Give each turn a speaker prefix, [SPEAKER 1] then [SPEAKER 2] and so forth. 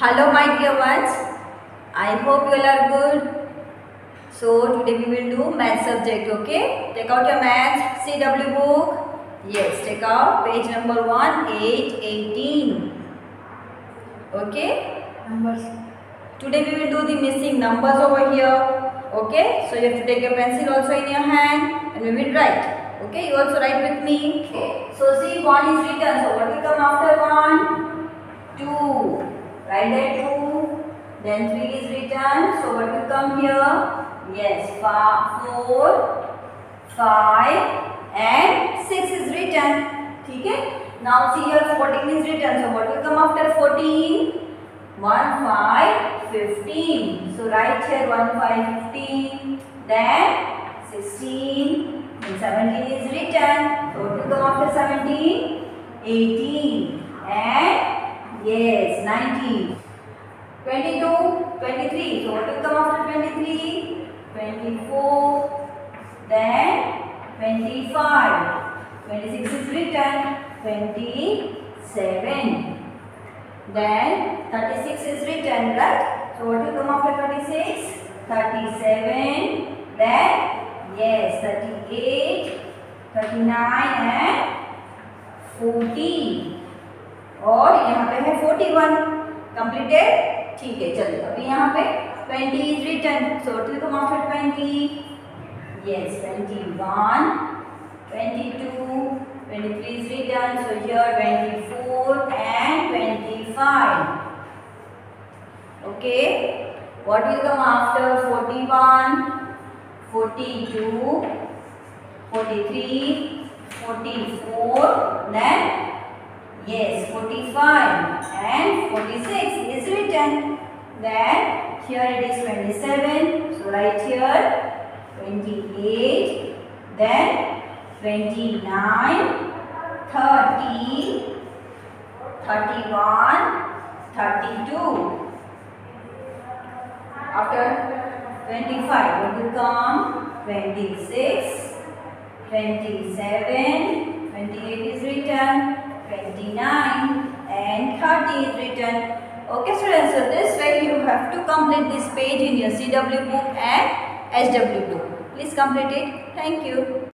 [SPEAKER 1] Hello my dear ones. I hope you all are good. So today we will do math subject. Okay. Take out your math CW book. Yes. Take out page number one, eight, eighteen. Okay.
[SPEAKER 2] Numbers.
[SPEAKER 1] Today we will do the missing numbers over here. Okay. So you have to take your pencil also in your hand and we will write. Okay. You also write with me. Okay. So see one is written. So what will come after one? Two. Write that 2. Then 3 is written. So what will come here? Yes, 4, 5 and 6 is written. Okay? Now see here 14 is written. So what will come after 14? 1, 5, 15. So write here 1, 5, 15. Then 16 and 17 is written. So what will come after 17? 18 and Yes, 19. 22, 23. So what will come after 23? 24. Then 25. 26 is written. 27. Then 36 is written, right? So what will come after 36? 37. Then yes, 38, 39 and 40. और यहाँ पे है forty one completed ठीक है, चलिए, अभी यहाँ पे twenty is return so to come after twenty yes twenty one twenty two twenty three is return so twenty four and twenty five okay, what will come after 41 42 43 44 then Yes, 45 and 46 is written. Then here it is 27. So write here 28. Then 29, 30, 31, 32. After 25, what will come? 26, 27, 28 is written. 29 and 30 is written. Okay students, so this way you have to complete this page in your CW book and SW book. Please complete it. Thank you.